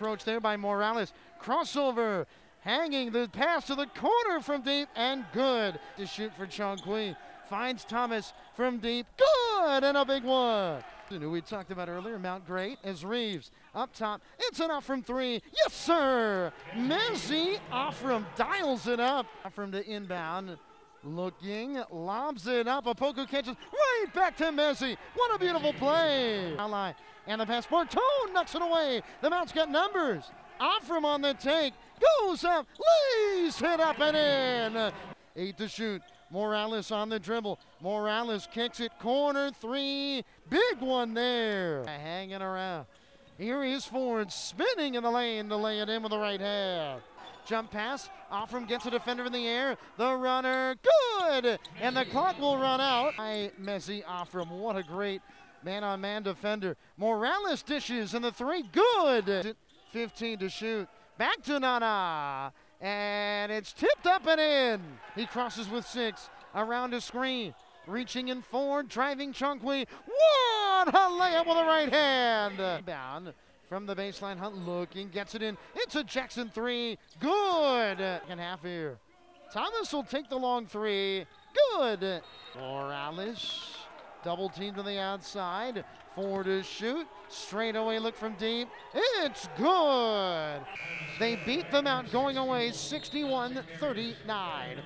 approach there by Morales. Crossover, hanging the pass to the corner from deep and good to shoot for Chongqui. Finds Thomas from deep, good and a big one. Who we talked about earlier, Mount Great as Reeves up top. It's enough from three. Yes, sir. Mezie Offurum dials it up from the inbound. Looking, lobs it up. Opoku catches right back to Mezie. What a beautiful play. And the pass. Bortone knocks it away. The Mounts got numbers. Offurum on the take. Goes up. Lays it up and in. Eight to shoot. Morales on the dribble. Morales kicks it. Corner three. Big one there. Hanging around. Here is Ford spinning in the lane to lay it in with the right hand. Jump pass. Offurum gets a defender in the air. The runner, good! And the clock will run out. By Mezie Offurum. What a great man on man defender. Morales dishes and the three, good! 15 to shoot. Back to Nana. And it's tipped up and in. He crosses with six around a screen. Reaching in forward, driving Chongqui. What a layup with the right hand. Bound from the baseline. Hunt looking, gets it in. It's a Jackson three. Good. Second half here. Thomas will take the long three. Good. Morales double team to the outside. Four to shoot. Straight away look from deep. It's good. They beat them out going away 61 39.